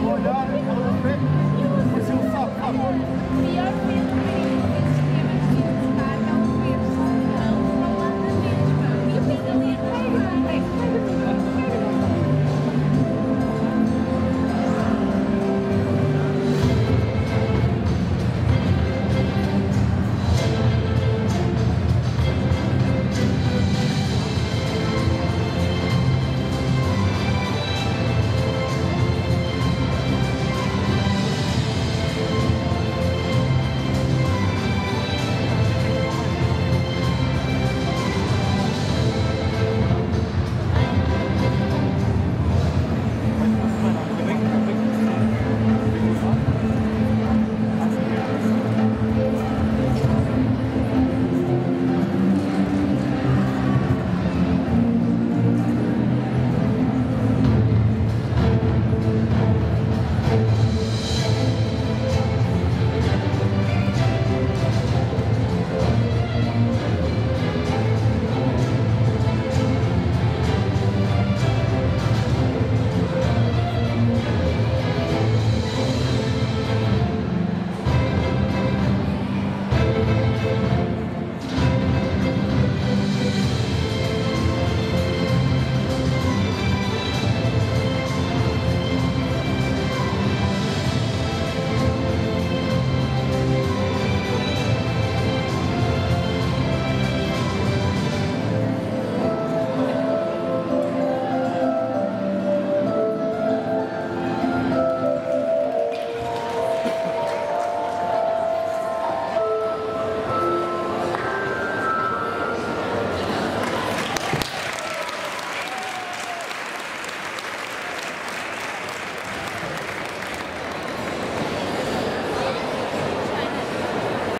Voilà,